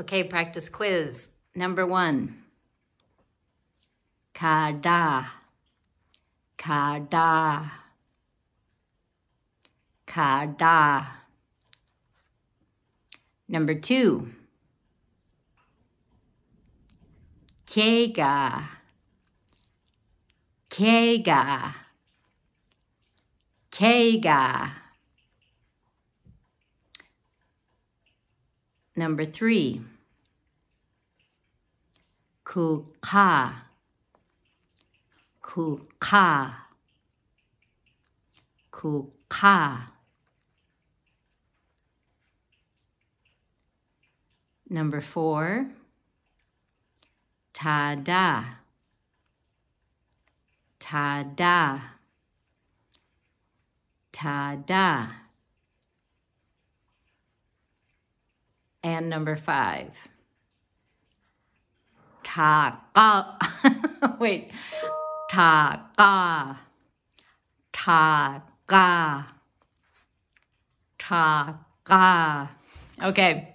Okay, practice quiz. Number one. Kada. Kada. Kada. Number two. Kega. Kega. Kega. Number three. Kuka. Kuka. Kuka. Number four. Tada. Tada. Tada. And number five. Taka. Wait. Taka. Taka. Taka. Okay.